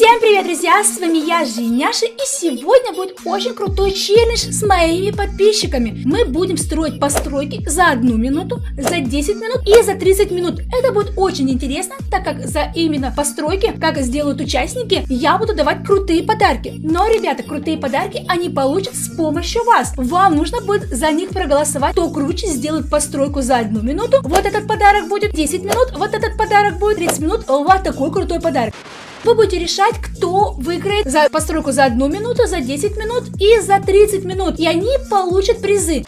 Всем привет, друзья! С вами я, Женяша, и сегодня будет очень крутой челлендж с моими подписчиками. Мы будем строить постройки за одну минуту, за 10 минут и за 30 минут. Это будет очень интересно, так как за именно постройки, как сделают участники, я буду давать крутые подарки. Но, ребята, крутые подарки они получат с помощью вас. Вам нужно будет за них проголосовать, кто круче сделает постройку за одну минуту. Вот этот подарок будет 10 минут, вот этот подарок будет 30 минут. Вот такой крутой подарок. Вы будете решать, кто выиграет за постройку за одну минуту, за 10 минут и за 30 минут. И они получат призы.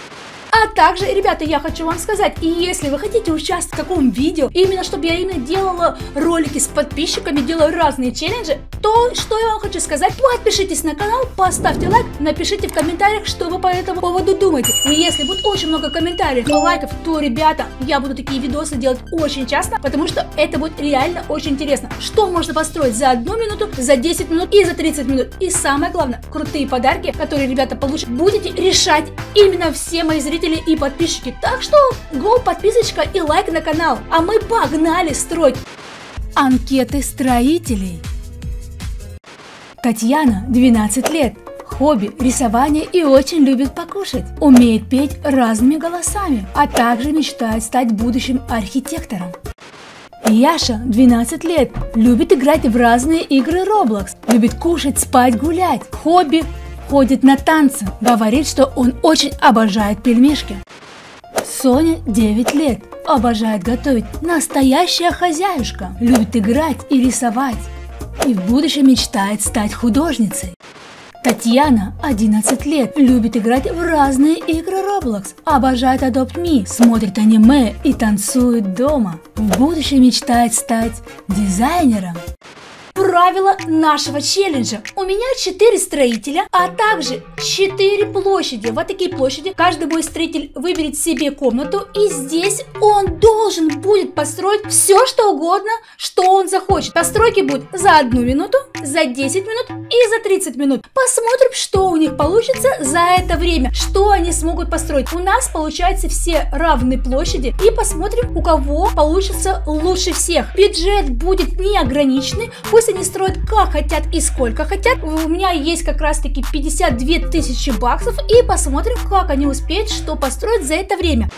А также, ребята, я хочу вам сказать, и если вы хотите участвовать в таком видео, именно чтобы я именно делала ролики с подписчиками, делаю разные челленджи, то что я вам хочу сказать, подпишитесь на канал, поставьте лайк, напишите в комментариях, что вы по этому поводу думаете. И если будет очень много комментариев и лайков, то, ребята, я буду такие видосы делать очень часто, потому что это будет реально очень интересно. Что можно построить за одну минуту, за 10 минут и за 30 минут. И самое главное, крутые подарки, которые ребята получат, будете решать именно все мои зрители зрители и подписчики. Так что го, подписочка и лайк на канал. А мы погнали строить анкеты строителей. Татьяна, 12 лет. Хобби – рисование и очень любит покушать. Умеет петь разными голосами, а также мечтает стать будущим архитектором. Яша, 12 лет, любит играть в разные игры Roblox, любит кушать, спать, гулять. Хобби ходит на танцы, говорит, что он очень обожает пельмешки. Соня 9 лет, обожает готовить, настоящая хозяюшка, любит играть и рисовать. И в будущем мечтает стать художницей. Татьяна, 11 лет, любит играть в разные игры Roblox, обожает Adopt Me, смотрит аниме и танцует дома. В будущем мечтает стать дизайнером правила нашего челленджа. У меня 4 строителя, а также 4 площади. Вот такие площади. Каждый мой строитель выберет себе комнату, и здесь он должен будет построить все, что угодно, что он захочет. Постройки будут за одну минуту, за 10 минут и за 30 минут. Посмотрим, что у них получится за это время, что они смогут построить. У нас получается все равные площади, и посмотрим, у кого получится лучше всех. Бюджет будет неограниченный, пусть они строят как хотят и сколько хотят. У меня есть как раз таки 52 тысячи баксов. И посмотрим, как они успеют что построить за это время.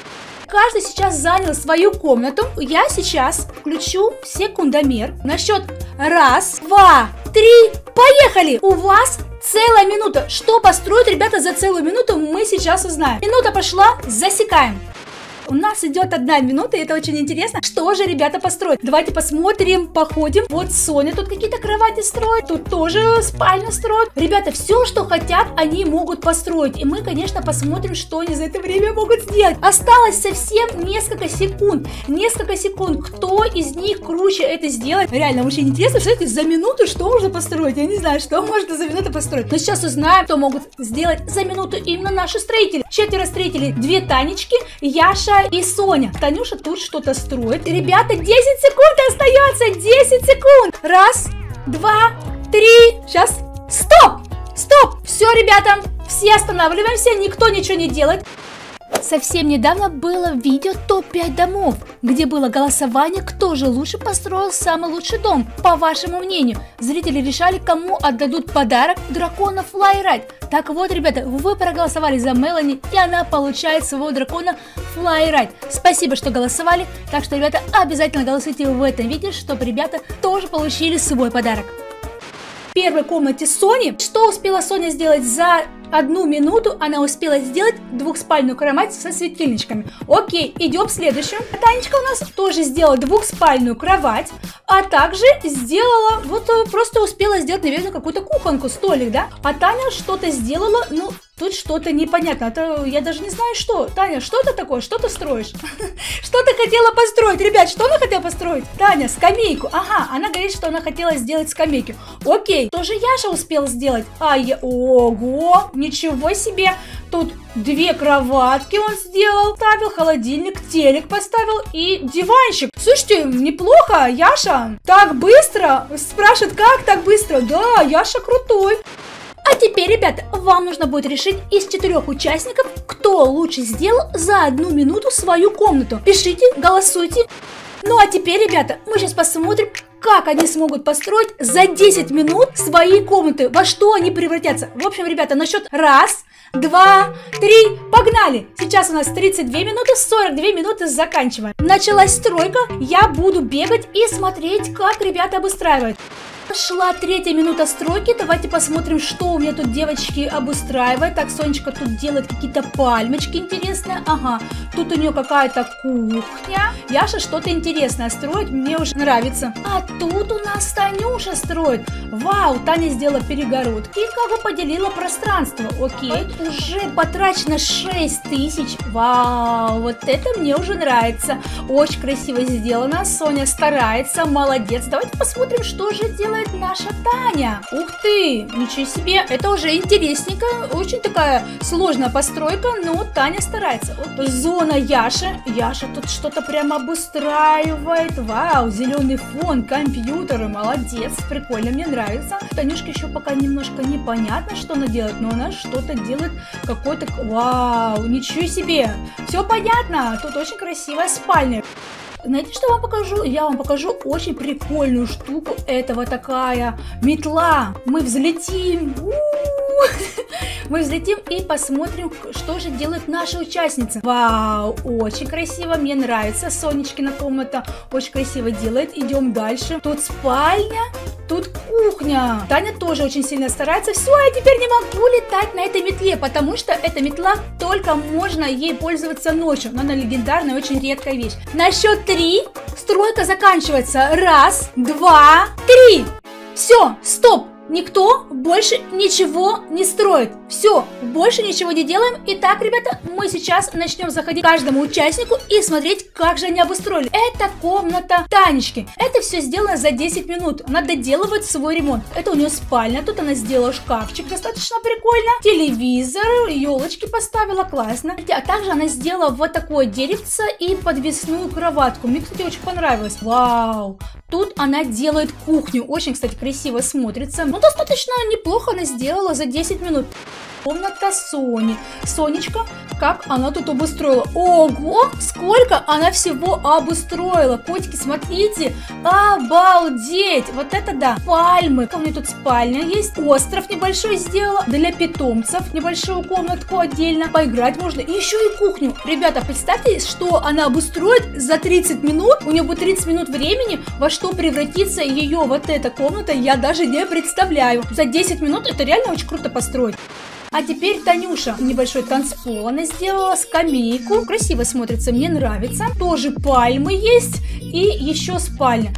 Каждый сейчас занял свою комнату. Я сейчас включу секундомер на счет раз, два, три, поехали! У вас целая минута. Что построить, ребята, за целую минуту, мы сейчас узнаем. Минута пошла, засекаем. У нас идет одна минута, и это очень интересно. Что же ребята построят? Давайте посмотрим, походим. Вот Соня тут какие-то кровати строит, тут тоже спальню строят. Ребята, все, что хотят, они могут построить. И мы, конечно, посмотрим, что они за это время могут сделать. Осталось совсем несколько секунд. Несколько секунд. Кто из них круче это сделает? Реально, очень интересно, что это за минуту что можно построить. Я не знаю, что можно за минуту построить. Но сейчас узнаем, что могут сделать за минуту именно наши строители. Четверо строителей. Две Танечки, Яша, Танюша и Соня. Танюша тут что-то строит. Ребята, 10 секунд остается. 10 секунд. Раз, два, три. Сейчас. Стоп! Стоп! Все, ребята, все останавливаемся. Никто ничего не делает. Совсем недавно было видео топ-5 домов, где было голосование, кто же лучше построил самый лучший дом, по вашему мнению. Зрители решали, кому отдадут подарок дракона Флайрайд. Так вот, ребята, вы проголосовали за Мелани, и она получает своего дракона Флайрайд. Спасибо, что голосовали. Так что, ребята, обязательно голосуйте в этом видео, чтобы ребята тоже получили свой подарок первой комнате Сони. Что успела Соня сделать за одну минуту? Она успела сделать двухспальную кровать со светильничками. Окей, идем в следующую. Танечка у нас тоже сделала двухспальную кровать, а также сделала, вот э, просто успела сделать, наверное, какую-то кухонку, столик, да? А Таня что-то сделала, ну, Тут что-то непонятно. Это я даже не знаю, что. Таня, что это такое? Что ты строишь? Что ты хотела построить? Ребят, что она хотела построить? Таня, скамейку. Ага, она говорит, что она хотела сделать скамейку. Окей, тоже Яша успел сделать. А я... Ого, ничего себе. Тут две кроватки он сделал, ставил холодильник, телек поставил и диванчик. Слушайте, неплохо, Яша. Так быстро? Спрашивает, как так быстро? Да, Яша крутой. А теперь, ребята, вам нужно будет решить из четырех участников, кто лучше сделал за одну минуту свою комнату. Пишите, голосуйте. Ну а теперь, ребята, мы сейчас посмотрим, как они смогут построить за 10 минут свои комнаты, во что они превратятся. В общем, ребята, на счет раз, два, три, погнали! Сейчас у нас 32 минуты, 42 минуты заканчиваем. Началась стройка, я буду бегать и смотреть, как ребята обустраивают. Шла третья минута стройки. Давайте посмотрим, что у меня тут девочки обустраивают. Так, Сонечка тут делает какие-то пальмочки интересные. Ага, тут у нее какая-то кухня. Яша что-то интересное строит, мне уже нравится. А тут у нас Танюша строит. Вау, Таня сделала перегородки и как бы поделила пространство. Окей, уже потрачено 6 тысяч. Вау, вот это мне уже нравится. Очень красиво сделано. Соня старается, молодец. Давайте посмотрим, что же делает делает наша Таня. Ух ты, ничего себе, это уже интересненько, очень такая сложная постройка, но Таня старается. Вот зона Яши, Яша тут что-то прям обустраивает, вау, зеленый фон, компьютеры, молодец, прикольно, мне нравится. Танюшке еще пока немножко непонятно, что она делает, но она что-то делает, какой-то, вау, ничего себе, все понятно, тут очень красивая спальня. Знаете, что вам покажу? Я вам покажу очень прикольную штуку. Этого такая метла. Мы взлетим. Мы взлетим и посмотрим, что же делают наши участницы. Вау, очень красиво, мне нравится. Сонечкина комната очень красиво делает. Идем дальше. Тут спальня, Тут кухня. Таня тоже очень сильно старается. Все, я теперь не могу летать на этой метле, потому что эта метла только можно ей пользоваться ночью. Но она легендарная, очень редкая вещь. На счет три стройка заканчивается. Раз, два, три. Все, стоп. Никто больше ничего не строит. Все, больше ничего не делаем. Итак, ребята, мы сейчас начнем заходить каждому участнику и смотреть, как же они обустроили. Это комната Танечки. Это все сделано за 10 минут. Она доделывает свой ремонт. Это у нее спальня. Тут она сделала шкафчик, достаточно прикольно. Телевизор, елочки поставила, классно. А также она сделала вот такое деревце и подвесную кроватку. Мне, кстати, очень понравилось. Вау! Тут она делает кухню. Очень, кстати, красиво смотрится. Ну, достаточно неплохо она сделала за 10 минут. Комната Сони. Сонечка, как она тут обустроила. Ого, сколько она всего обустроила. Котики, смотрите. Обалдеть. Вот это да. Пальмы. У меня тут спальня есть. Остров небольшой сделала. Для питомцев небольшую комнатку отдельно. Поиграть можно. Еще и кухню. Ребята, представьте, что она обустроит за 30 минут. У нее будет 30 минут времени. Во что превратится ее вот эта комната, я даже не представляю. За 10 минут это реально очень круто построить. А теперь Танюша. Небольшой танцпол она сделала, скамейку. Красиво смотрится, мне нравится. Тоже пальмы есть и еще спальня.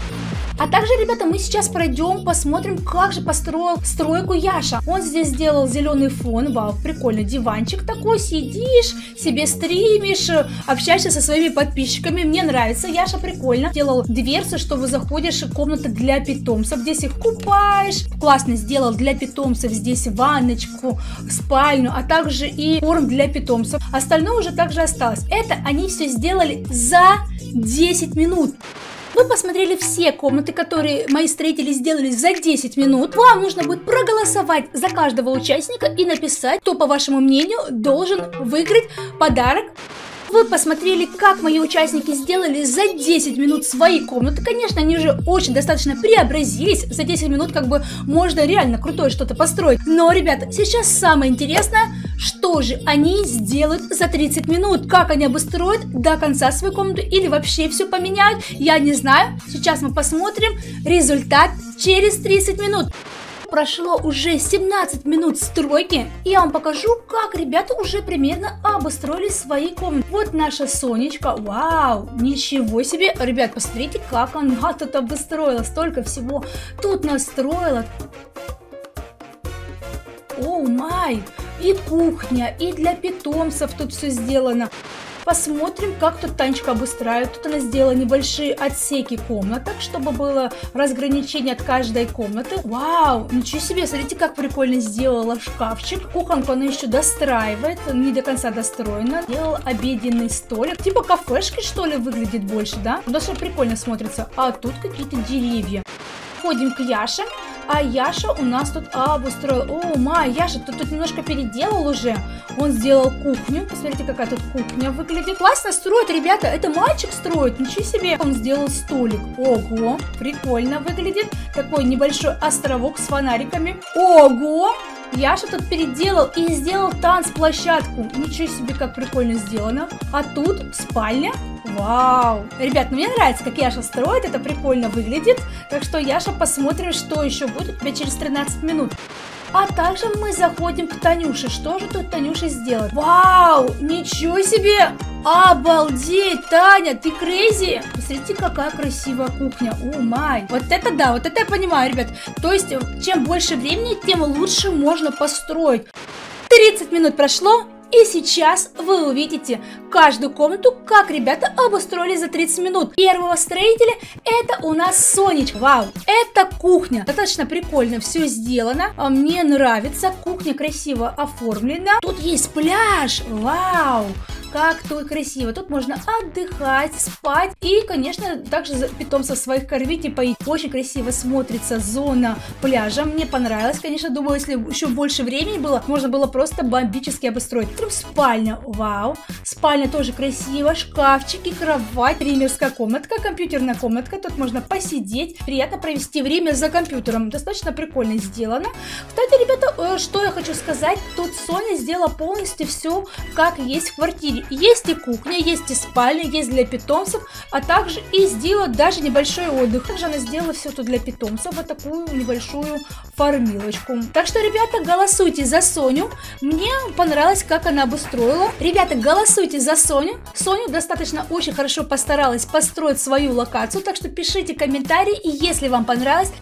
А также, ребята, мы сейчас пройдем, посмотрим, как же построил стройку Яша. Он здесь сделал зеленый фон, вау, прикольно, диванчик такой, сидишь, себе стримишь, общаешься со своими подписчиками, мне нравится, Яша прикольно. Делал дверцы, чтобы заходишь, комната для питомцев, здесь их купаешь, классно сделал для питомцев, здесь ванночку, спальню, а также и корм для питомцев. Остальное уже также осталось. Это они все сделали за 10 минут. Вы посмотрели все комнаты, которые мои строители сделали за 10 минут. Вам нужно будет проголосовать за каждого участника и написать, кто, по вашему мнению, должен выиграть подарок вы посмотрели, как мои участники сделали за 10 минут свои комнаты. Конечно, они же очень достаточно преобразились. За 10 минут как бы можно реально крутое что-то построить. Но, ребята, сейчас самое интересное, что же они сделают за 30 минут. Как они обустроят до конца свою комнату или вообще все поменяют, я не знаю. Сейчас мы посмотрим результат через 30 минут. Прошло уже 17 минут стройки, и я вам покажу, как ребята уже примерно обустроили свои комнаты. Вот наша Сонечка, вау, ничего себе. Ребят, посмотрите, как она тут обустроила, столько всего тут настроила. О май, и кухня, и для питомцев тут все сделано. Посмотрим, как тут Танечка обустраивает. Тут она сделала небольшие отсеки комнаток, чтобы было разграничение от каждой комнаты. Вау, ничего себе, смотрите, как прикольно сделала шкафчик. Кухонку она еще достраивает, не до конца достроена. Сделала обеденный столик. Типа кафешки, что ли, выглядит больше, да? Даже прикольно смотрится. А тут какие-то деревья. Ходим к Яше. А Яша у нас тут обустроил. О, май, Яша тут, тут немножко переделал уже. Он сделал кухню. Посмотрите, какая тут кухня выглядит. Классно строит, ребята. Это мальчик строит. Ничего себе. Он сделал столик. Ого, прикольно выглядит. Такой небольшой островок с фонариками. Ого, Яша тут переделал и сделал танцплощадку. Ничего себе, как прикольно сделано. А тут спальня. Вау! Ребят, ну мне нравится, как Яша строит, это прикольно выглядит. Так что, Яша, посмотрим, что еще будет у тебя через 13 минут. А также мы заходим к Танюше. Что же тут Танюша сделает? Вау! Ничего себе! Обалдеть, Таня, ты crazy! Посмотрите, какая красивая кухня. Oh, my. Вот это да, вот это я понимаю, ребят. То есть, чем больше времени, тем лучше можно построить. 30 минут прошло, и сейчас вы увидите каждую комнату, как ребята обустроили за 30 минут. Первого строителя это у нас Сонечка. Вау, это кухня. Достаточно прикольно все сделано. А мне нравится. Кухня красиво оформлена. Тут есть пляж. Вау как тут красиво. Тут можно отдыхать, спать и, конечно, также питомцев своих кормить и поить. Очень красиво смотрится зона пляжа. Мне понравилось, конечно, думаю, если еще больше времени было, можно было просто бомбически обустроить. Потом спальня, вау. Спальня тоже красиво, шкафчики, кровать, триммерская комнатка, компьютерная комнатка. Тут можно посидеть, приятно провести время за компьютером. Достаточно прикольно сделано. Кстати, ребята, э, что я хочу сказать, тут Соня сделала полностью все, как есть в квартире. Есть и кухня, есть и спальня, есть для питомцев, а также и сделала даже небольшой отдых. Также она сделала все тут для питомцев, вот такую небольшую фармилочку. Так что, ребята, голосуйте за Соню. Мне понравилось, как она обустроила. Ребята, голосуйте за Соню. Соню достаточно очень хорошо постаралась построить свою локацию, так что пишите комментарии, и если вам понравилось,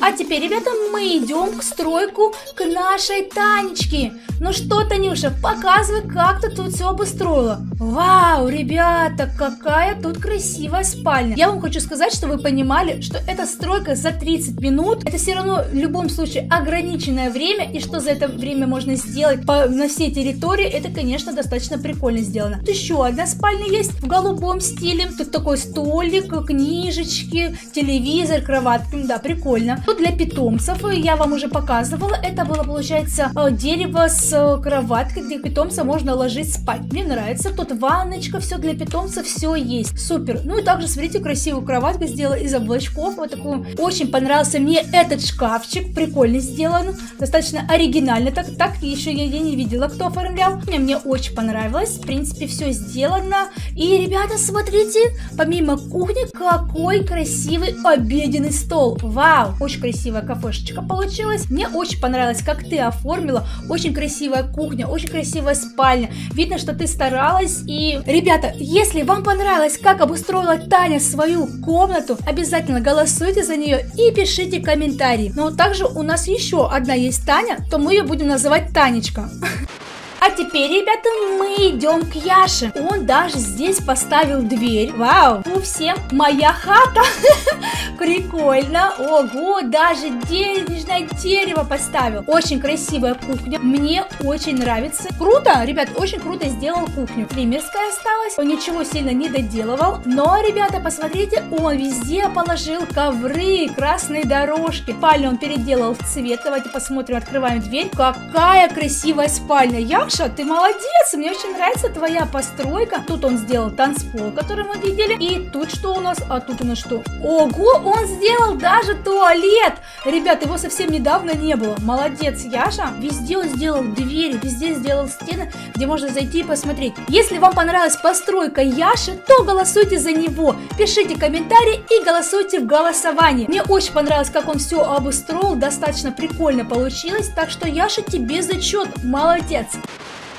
а теперь, ребята, мы идем к стройку к нашей Танечке. Ну что, Танюша, показывай, как ты тут все обустроила. Вау, ребята, какая тут красивая спальня. Я вам хочу сказать, что вы понимали, что эта стройка за 30 минут, это все равно в любом случае ограниченное время, и что за это время можно сделать по, на всей территории, это, конечно, достаточно прикольно сделано. Тут еще одна спальня есть в голубом стиле. Тут такой столик, книжечки, телевизор, кроватка. Да, прикольно. Тут для питомцев, я вам уже показывала, это было, получается, э, дерево с э, кроваткой, где питомца можно ложить спать. Мне нравится. Тут ванночка, все для питомца, все есть. Супер. Ну и также, смотрите, красивую кроватку сделала из облачков. Вот такую. Очень понравился мне этот шкафчик. Прикольно сделан. Достаточно оригинально. Так, так еще я, не видела, кто оформлял. Мне, мне очень понравилось. В принципе, все сделано. И, ребята, смотрите, помимо кухни, какой красивый обеденный стол. Вау! Очень красивая кафешечка получилась. Мне очень понравилось, как ты оформила. Очень красивая кухня, очень красивая спальня. Видно, что ты старалась. И, ребята, если вам понравилось, как обустроила Таня свою комнату, обязательно голосуйте за нее и пишите комментарии. Но также у нас еще одна есть Таня, то мы ее будем называть Танечка. А теперь, ребята, мы идем к Яше. Он даже здесь поставил дверь. Вау, у всем моя хата. Прикольно. Ого, даже денежное дерево поставил. Очень красивая кухня. Мне очень нравится. Круто, ребят, очень круто сделал кухню. Триммерская осталась. Он ничего сильно не доделывал. Но, ребята, посмотрите, он везде положил ковры, красные дорожки. Спальню он переделал в цвет. Давайте посмотрим, открываем дверь. Какая красивая спальня. Я Маша, ты молодец, мне очень нравится твоя постройка. Тут он сделал танцпол, который мы видели. И тут что у нас? А тут у нас что? Ого, он сделал даже туалет. Ребят, его совсем недавно не было. Молодец, Яша. Везде он сделал двери, везде сделал стены, где можно зайти и посмотреть. Если вам понравилась постройка Яши, то голосуйте за него. Пишите комментарии и голосуйте в голосовании. Мне очень понравилось, как он все обустроил. Достаточно прикольно получилось. Так что, Яша, тебе зачет. Молодец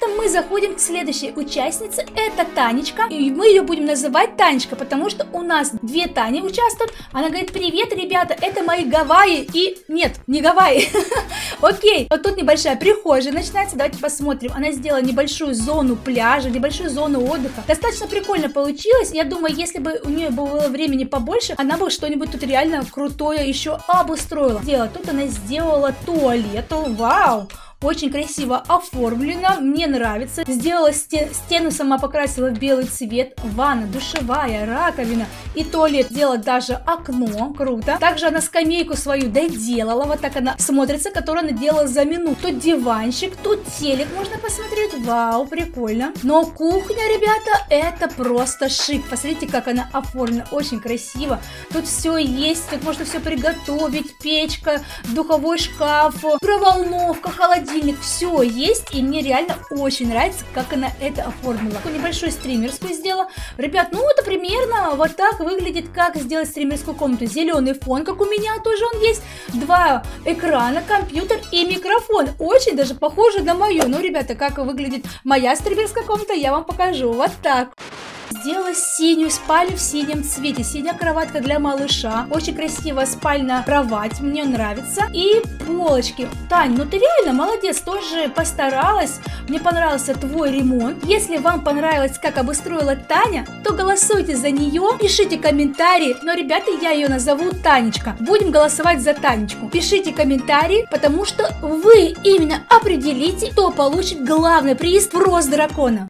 мы заходим к следующей участнице, это Танечка, и мы ее будем называть Танечка, потому что у нас две Тани участвуют. Она говорит, привет, ребята, это мои Гавайи, и нет, не Гавайи, окей, вот тут небольшая прихожая начинается, давайте посмотрим. Она сделала небольшую зону пляжа, небольшую зону отдыха, достаточно прикольно получилось, я думаю, если бы у нее было времени побольше, она бы что-нибудь тут реально крутое еще обустроила. Сделала, тут она сделала туалет, вау, очень красиво оформлено, мне нравится. Сделала стен, стену сама покрасила в белый цвет, ванна, душевая, раковина и туалет. Сделала даже окно, круто. Также она скамейку свою доделала, вот так она смотрится, которую она делала за минуту. Тут диванчик, тут телек можно посмотреть, вау, прикольно. Но кухня, ребята, это просто шик. Посмотрите, как она оформлена, очень красиво. Тут все есть, тут можно все приготовить, печка, духовой шкаф, проволновка, холодильник, все есть. И мне реально очень нравится, как она это оформила. Такую небольшую стримерскую сделала. Ребят, ну это примерно вот так выглядит, как сделать стримерскую комнату. Зеленый фон, как у меня тоже он есть. Два экрана, компьютер и микрофон. Очень даже похоже на мою. Ну, ребята, как выглядит моя стримерская комната, я вам покажу. Вот так. Сделала синюю спальню в синем цвете. Синяя кроватка для малыша. Очень красивая спальная кровать. Мне нравится. И полочки. Тань, ну ты реально молодец. Тоже постаралась. Мне понравился твой ремонт. Если вам понравилось, как обустроила Таня, то голосуйте за нее. Пишите комментарии. Но, ребята, я ее назову Танечка. Будем голосовать за Танечку. Пишите комментарии, потому что вы именно определите, кто получит главный приз в рост дракона.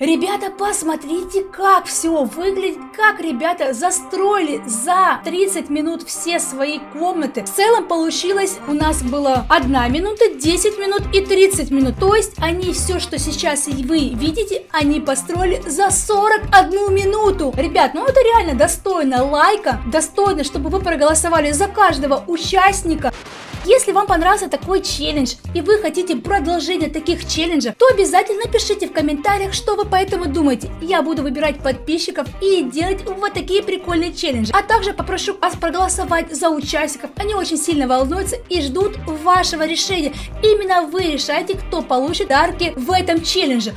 Ребята, посмотрите, как все выглядит, как ребята застроили за 30 минут все свои комнаты. В целом получилось, у нас было 1 минута, 10 минут и 30 минут. То есть они все, что сейчас вы видите, они построили за 41 минуту. Ребят, ну это реально достойно лайка, достойно, чтобы вы проголосовали за каждого участника. Если вам понравился такой челлендж и вы хотите продолжение таких челленджей, то обязательно пишите в комментариях, что вы по этому думаете. Я буду выбирать подписчиков и делать вот такие прикольные челленджи. А также попрошу вас проголосовать за участников. Они очень сильно волнуются и ждут вашего решения. Именно вы решаете, кто получит дарки в этом челлендже.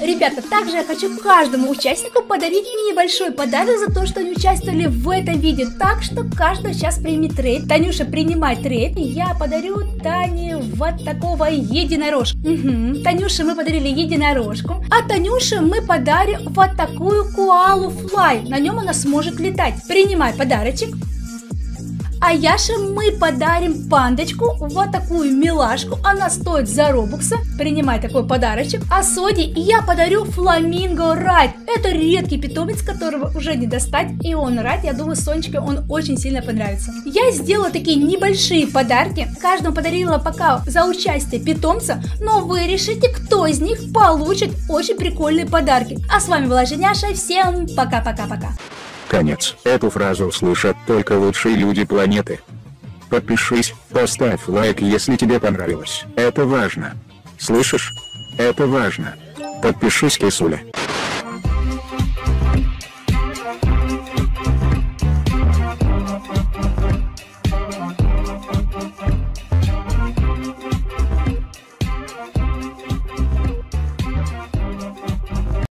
Ребята, также я хочу каждому участнику подарить небольшой подарок за то, что они участвовали в этом видео. Так что каждый сейчас примет trade. Танюша, принимай trade. Я подарю Тане вот такого единорожка. Угу. Танюше мы подарили единорожку. А Танюше мы подарим вот такую коалу fly. На нем она сможет летать. Принимай подарочек. А Яше мы подарим пандочку, вот такую милашку. Она стоит за робукса. Принимай такой подарочек. А Соди я подарю фламинго райд. Это редкий питомец, которого уже не достать. И он райд, я думаю, Сонечке он очень сильно понравится. Я сделала такие небольшие подарки. Каждому подарила пока за участие питомца. Но вы решите, кто из них получит очень прикольные подарки. А с вами была Женяша. Всем пока-пока-пока. Конец. Эту фразу слышат только лучшие люди планеты. Подпишись, поставь лайк, если тебе понравилось. Это важно. Слышишь? Это важно. Подпишись, кисуля.